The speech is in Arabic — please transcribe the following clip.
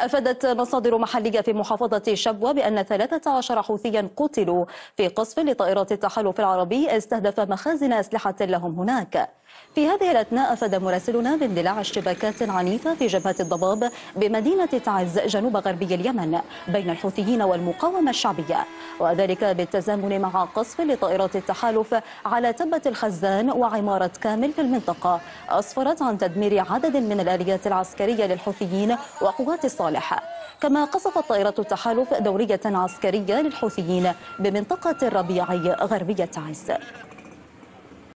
أفادت مصادر محلية في محافظة شبوة بأن 13 حوثيا قتلوا في قصف لطائرات التحالف العربي استهدف مخازن أسلحة لهم هناك. في هذه الأثناء أفاد مراسلنا باندلاع اشتباكات عنيفة في جبهة الضباب بمدينة تعز جنوب غربي اليمن بين الحوثيين والمقاومة الشعبية وذلك بالتزامن مع قصف لطائرات التحالف على تبة الخزان وعمارة كامل في المنطقة أسفرت عن تدمير عدد من الآليات العسكرية للحوثيين وقوات الصالح. كما قصفت طائرات التحالف دورية عسكرية للحوثيين بمنطقة الربيع غربية تعز